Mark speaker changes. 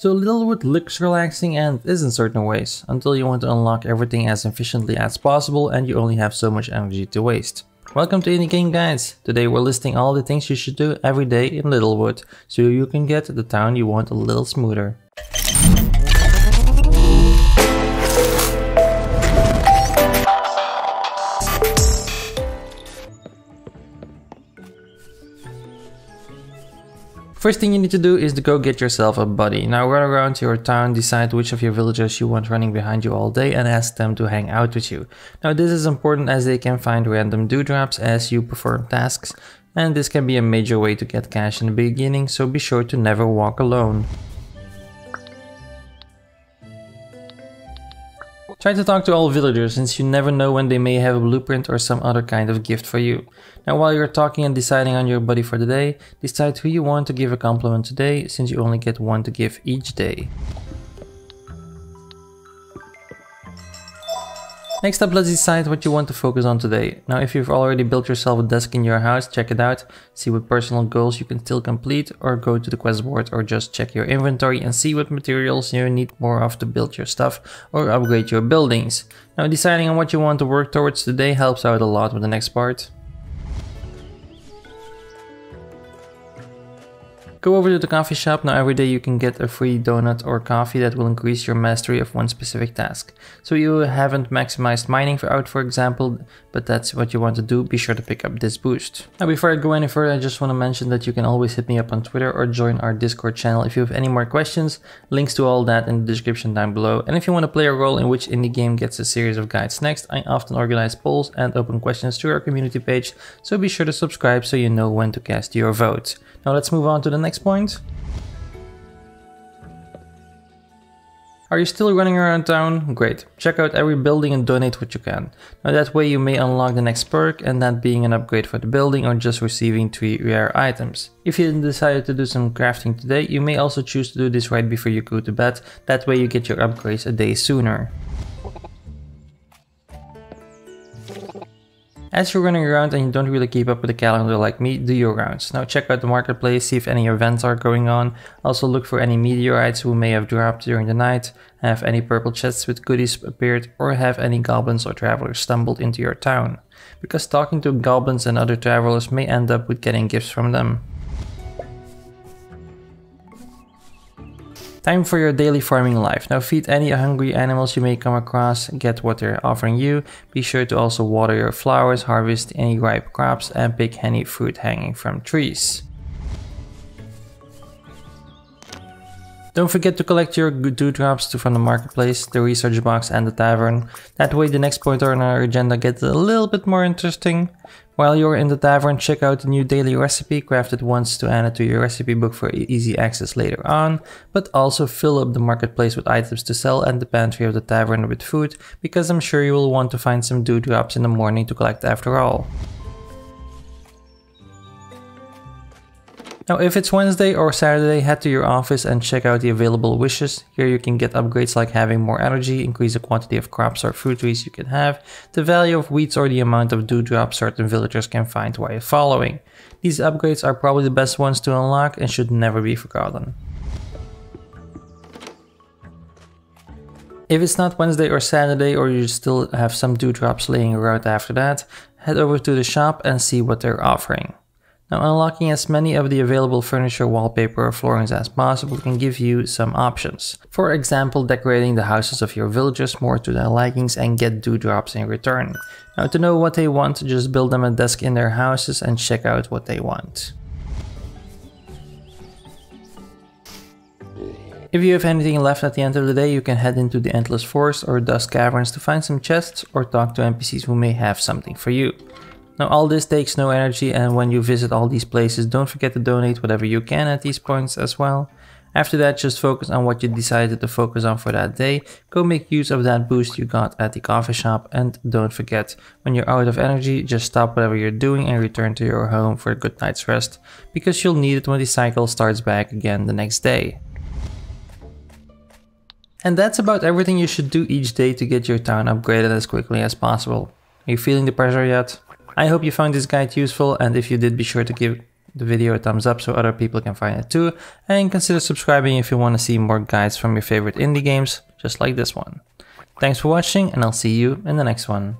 Speaker 1: So Littlewood looks relaxing and is in certain ways, until you want to unlock everything as efficiently as possible and you only have so much energy to waste. Welcome to Indie Game Guides! Today we're listing all the things you should do every day in Littlewood, so you can get the town you want a little smoother. First thing you need to do is to go get yourself a buddy. Now run around your town, decide which of your villagers you want running behind you all day and ask them to hang out with you. Now this is important as they can find random dewdrops as you perform tasks and this can be a major way to get cash in the beginning so be sure to never walk alone. Try to talk to all villagers since you never know when they may have a blueprint or some other kind of gift for you. Now while you're talking and deciding on your buddy for the day, decide who you want to give a compliment today since you only get one to give each day. Next up, let's decide what you want to focus on today. Now, if you've already built yourself a desk in your house, check it out, see what personal goals you can still complete, or go to the quest board, or just check your inventory and see what materials you need more of to build your stuff or upgrade your buildings. Now, deciding on what you want to work towards today helps out a lot with the next part. Go over to the coffee shop. Now every day you can get a free donut or coffee that will increase your mastery of one specific task. So you haven't maximized mining for out for example, but that's what you want to do, be sure to pick up this boost. Now before I go any further, I just want to mention that you can always hit me up on Twitter or join our Discord channel if you have any more questions. Links to all that in the description down below. And if you want to play a role in which indie game gets a series of guides next, I often organize polls and open questions to our community page, so be sure to subscribe so you know when to cast your vote. Now let's move on to the next point. Are you still running around town? Great. Check out every building and donate what you can. Now that way you may unlock the next perk and that being an upgrade for the building or just receiving 3 rare items. If you decided to do some crafting today, you may also choose to do this right before you go to bed, that way you get your upgrades a day sooner. As you're running around and you don't really keep up with the calendar like me, do your rounds. Now check out the marketplace, see if any events are going on. Also look for any meteorites who may have dropped during the night, have any purple chests with goodies appeared, or have any goblins or travelers stumbled into your town. Because talking to goblins and other travelers may end up with getting gifts from them. Time for your daily farming life. Now feed any hungry animals you may come across, get what they're offering you. Be sure to also water your flowers, harvest any ripe crops, and pick any fruit hanging from trees. Don't forget to collect your dewdrops from the marketplace, the research box and the tavern. That way the next pointer on our agenda gets a little bit more interesting. While you're in the tavern, check out the new daily recipe, crafted once to add it to your recipe book for easy access later on, but also fill up the marketplace with items to sell and the pantry of the tavern with food, because I'm sure you will want to find some dewdrops in the morning to collect after all. Now if it's Wednesday or Saturday, head to your office and check out the available wishes. Here you can get upgrades like having more energy, increase the quantity of crops or fruit trees you can have, the value of wheats or the amount of dewdrops certain villagers can find while following. These upgrades are probably the best ones to unlock and should never be forgotten. If it's not Wednesday or Saturday or you still have some dewdrops laying around after that, head over to the shop and see what they're offering. Now unlocking as many of the available furniture, wallpaper or floorings as possible can give you some options. For example, decorating the houses of your villagers more to their likings and get dewdrops in return. Now to know what they want, just build them a desk in their houses and check out what they want. If you have anything left at the end of the day, you can head into the Endless Forest or Dust Caverns to find some chests or talk to NPCs who may have something for you. Now all this takes no energy and when you visit all these places don't forget to donate whatever you can at these points as well. After that just focus on what you decided to focus on for that day, go make use of that boost you got at the coffee shop and don't forget, when you're out of energy just stop whatever you're doing and return to your home for a good night's rest, because you'll need it when the cycle starts back again the next day. And that's about everything you should do each day to get your town upgraded as quickly as possible. Are you feeling the pressure yet? I hope you found this guide useful and if you did be sure to give the video a thumbs up so other people can find it too, and consider subscribing if you want to see more guides from your favorite indie games, just like this one. Thanks for watching, and I'll see you in the next one.